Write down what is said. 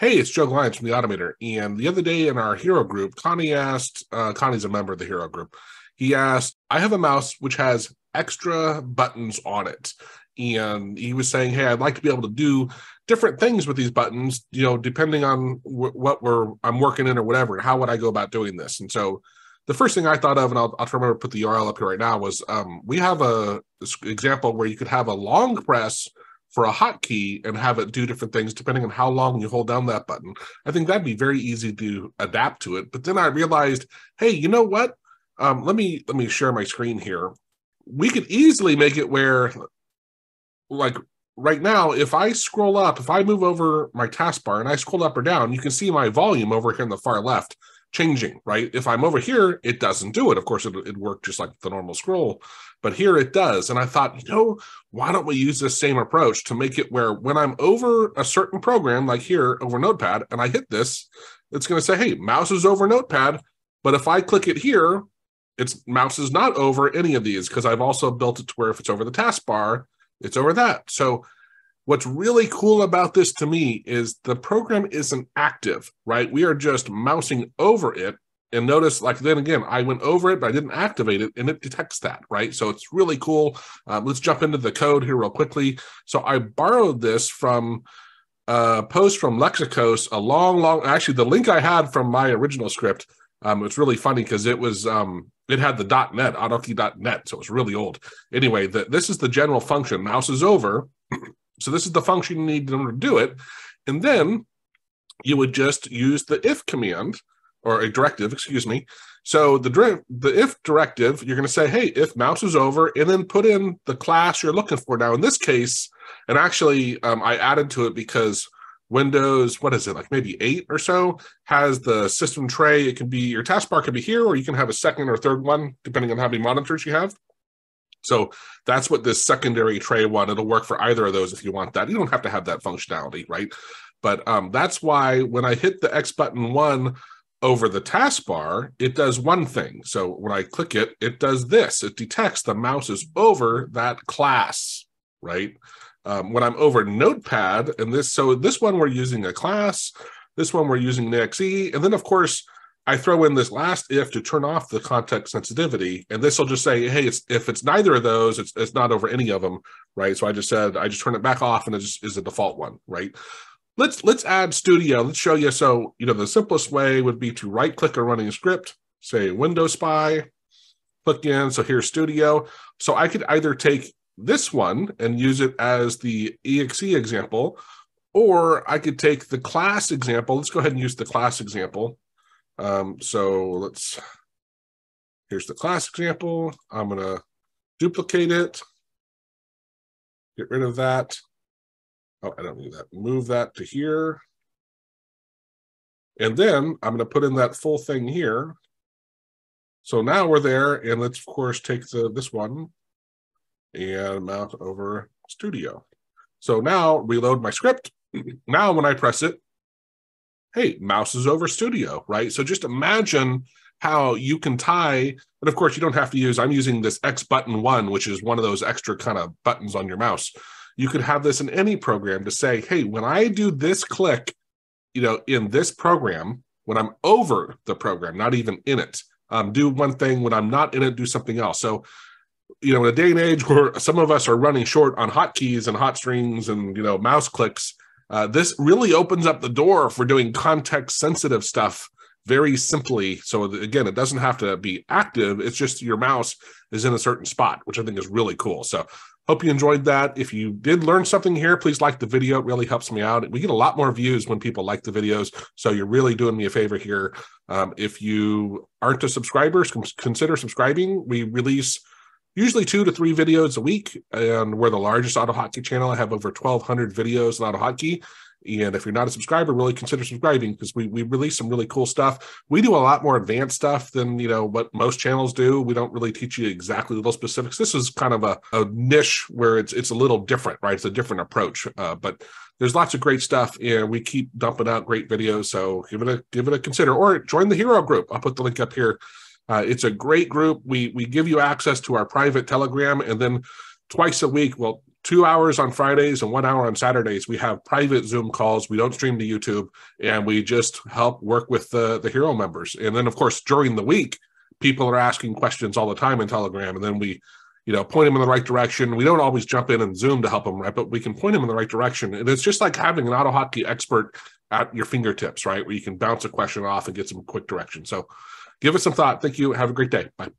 Hey, it's Joe Glines from the Automator. And the other day in our hero group, Connie asked, uh, Connie's a member of the hero group. He asked, I have a mouse which has extra buttons on it. And he was saying, Hey, I'd like to be able to do different things with these buttons, you know, depending on w- what we're I'm working in or whatever. How would I go about doing this? And so the first thing I thought of, and I'll, I'll try to remember, put the URL up here right now, was um, we have a example where you could have a long press for a hotkey and have it do different things depending on how long you hold down that button. I think that'd be very easy to adapt to it. But then I realized, hey, you know what? Um, let me let me share my screen here. We could easily make it where, like right now, if I scroll up, if I move over my taskbar and I scroll up or down, you can see my volume over here in the far left changing, right? If I'm over here, it doesn't do it. Of course, it, it worked just like the normal scroll, but here it does. And I thought, you know, why don't we use this same approach to make it where when I'm over a certain program, like here over Notepad, and I hit this, it's going to say, hey, mouse is over Notepad. But if I click it here, its mouse is not over any of these because I've also built it to where if it's over the taskbar, it's over that. So What's really cool about this to me is the program isn't active, right? We are just mousing over it. And notice, like, then again, I went over it, but I didn't activate it, and it detects that, right? So it's really cool. Um, let's jump into the code here real quickly. So I borrowed this from a post from Lexikos a long, long, actually, the link I had from my original script. Um, it's really funny because it was um, it had the .net, autohotkey.net, so it was really old. Anyway, the, this is the general function. Mouse is over. So this is the function you need in order to do it. And then you would just use the if command or a directive, excuse me. So the the if directive, you're going to say, hey, if mouse is over, and then put in the class you're looking for. Now, in this case, and actually, um, I added to it because Windows, what is it, like maybe eight or so, has the system tray. It can be your taskbar can be here, or you can have a second or third one, depending on how many monitors you have. So that's what this secondary tray one. It'll work for either of those if you want that. You don't have to have that functionality, right? But um, that's why when I hit the X button one over the taskbar, it does one thing. So when I click it, it does this. It detects the mouse is over that class, right? Um, when I'm over Notepad, and this, so this one we're using a class, this one we're using the EXE, and then of course I throw in this last if to turn off the context sensitivity, and this will just say, hey, it's, if it's neither of those, it's, it's not over any of them, right? So I just said I just turn it back off, and it just is a default one, right? Let's let's add Studio. Let's show you. So you know the simplest way would be to right click a running script, say Windows Spy, click in. So here's Studio. So I could either take this one and use it as the exe example, or I could take the class example. Let's go ahead and use the class example um, so let's, here's the class example. I'm to duplicate it, get rid of that. Oh, I don't need that. Move that to here. And then I'm to put in that full thing here. So now we're there, and let's of course take the this one and mount over Studio. So now reload my script. now when I press it, hey, mouse is over studio, right? So just imagine how you can tie, and of course, you don't have to use, I'm using this X button one, which is one of those extra kind of buttons on your mouse. You could have this in any program to say, hey, when I do this click, you know, in this program, when I'm over the program, not even in it, um, do one thing. When I'm not in it, do something else. So, you know, in a day and age where some of us are running short on hotkeys and hot strings and, you know, mouse clicks, uh, this really opens up the door for doing context sensitive stuff very simply. So again, it doesn't have to be active. It's just your mouse is in a certain spot, which I think is really cool. So hope you enjoyed that. If you did learn something here, please like the video. It really helps me out. We get a lot more views when people like the videos. So you're really doing me a favor here. Um, if you aren't a subscriber, consider subscribing. We release usually two to three videos a week. And we're the largest auto AutoHotkey channel. I have over 1,200 videos on auto AutoHotkey. And if you're not a subscriber, really consider subscribing because we, we release some really cool stuff. We do a lot more advanced stuff than you know what most channels do. We don't really teach you exactly little specifics. This is kind of a, a niche where it's it's a little different, right? It's a different approach. Uh, but there's lots of great stuff, and we keep dumping out great videos. So give it a give it a consider, or join the hero group. I'll put the link up here uh, it's a great group. We we give you access to our private Telegram, and then twice a week, well, two hours on Fridays and one hour on Saturdays. We have private Zoom calls. We don't stream to YouTube, and we just help work with the the hero members. And then, of course, during the week, people are asking questions all the time in Telegram, and then we, you know, point them in the right direction. We don't always jump in and Zoom to help them, right? But we can point them in the right direction. And it's just like having an AutoHotkey expert at your fingertips, right? Where you can bounce a question off and get some quick direction. So, give us some thought. Thank you. Have a great day. Bye.